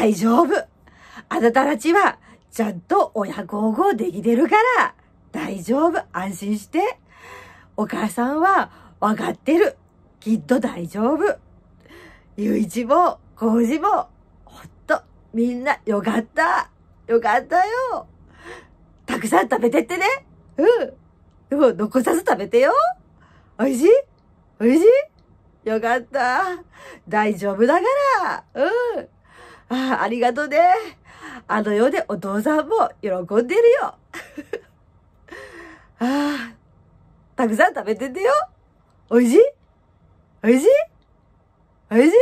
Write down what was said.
大丈夫。あなたたちは、ちゃんと親孝行できてるから、大丈夫。安心して。お母さんは、わかってる。きっと大丈夫。ゆういちも、こうじも、ほっと、みんな、よかった。よかったよ。たくさん食べてってね。うん。もう残さず食べてよ。おいしい？おいしい？よかった。大丈夫だから。うん。ああ、ありがとうね。あの世でお父さんも喜んでるよ。ああ、たくさん食べててよ。おいしい？おいしい？おいしい？